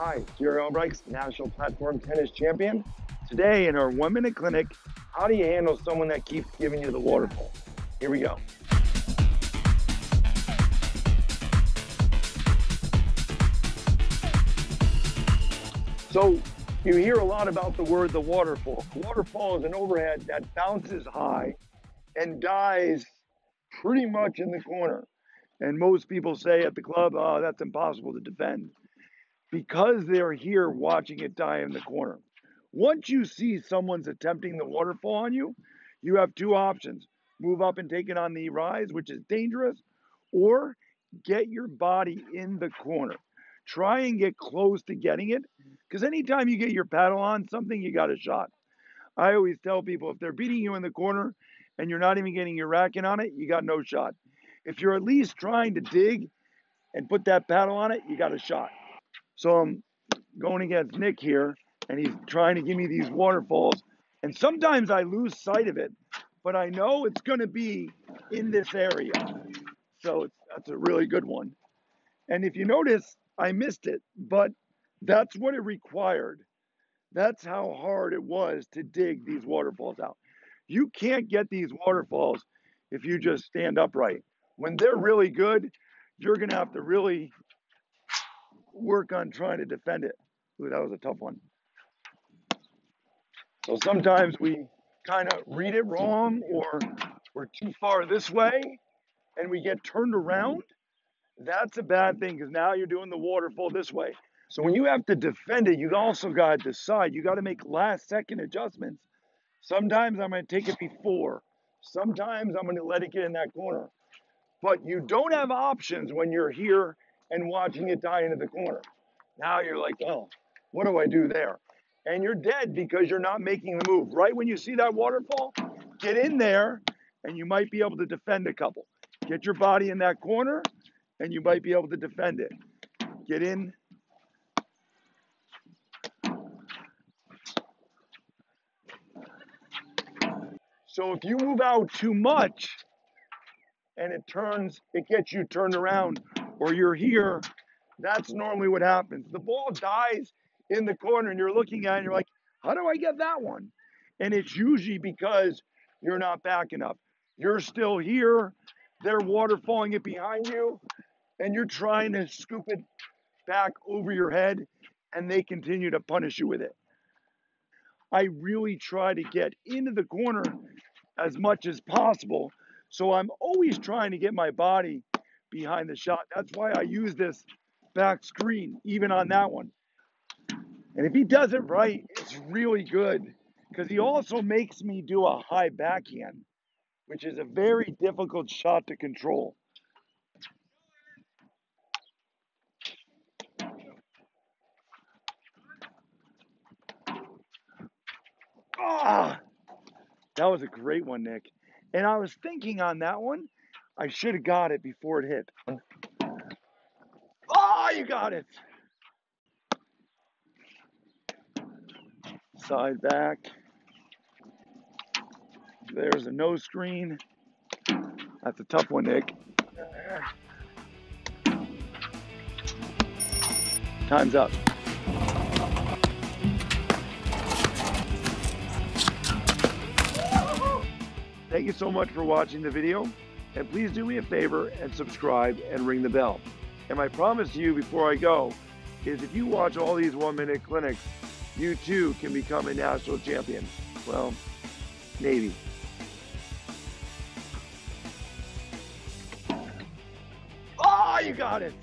Hi, Jerry Albrikes, National Platform Tennis Champion. Today in our one minute clinic, how do you handle someone that keeps giving you the waterfall? Here we go. So you hear a lot about the word the waterfall. waterfall is an overhead that bounces high and dies pretty much in the corner. And most people say at the club, oh, that's impossible to defend because they're here watching it die in the corner. Once you see someone's attempting the waterfall on you, you have two options move up and take it on the rise, which is dangerous, or get your body in the corner. Try and get close to getting it because anytime you get your paddle on something, you got a shot. I always tell people if they're beating you in the corner and you're not even getting your racket on it, you got no shot. If you're at least trying to dig and put that paddle on it, you got a shot. So I'm going against Nick here, and he's trying to give me these waterfalls. And sometimes I lose sight of it, but I know it's going to be in this area. So that's a really good one. And if you notice, I missed it, but that's what it required. That's how hard it was to dig these waterfalls out. You can't get these waterfalls if you just stand upright. When they're really good, you're going to have to really work on trying to defend it. Ooh, that was a tough one. So sometimes we kind of read it wrong or we're too far this way and we get turned around. That's a bad thing because now you're doing the waterfall this way. So when you have to defend it, you also got to decide. You got to make last second adjustments. Sometimes I'm going to take it before. Sometimes I'm going to let it get in that corner. But you don't have options when you're here and watching it die into the corner. Now you're like, oh, what do I do there? And you're dead because you're not making the move. Right when you see that waterfall, get in there and you might be able to defend a couple. Get your body in that corner and you might be able to defend it. Get in. So if you move out too much and it turns, it gets you turned around or you're here, that's normally what happens. The ball dies in the corner and you're looking at it and you're like, how do I get that one? And it's usually because you're not backing up. You're still here, they're waterfalling it behind you, and you're trying to scoop it back over your head, and they continue to punish you with it. I really try to get into the corner as much as possible. So I'm always trying to get my body behind the shot. That's why I use this back screen, even on that one. And if he does it right, it's really good because he also makes me do a high backhand, which is a very difficult shot to control. Ah, that was a great one, Nick. And I was thinking on that one, I should have got it before it hit. Oh, you got it. Side back. There's a no screen. That's a tough one, Nick. Time's up. Thank you so much for watching the video. And please do me a favor and subscribe and ring the bell. And my promise to you before I go is if you watch all these one minute clinics, you too can become a national champion. Well, maybe. Oh, you got it.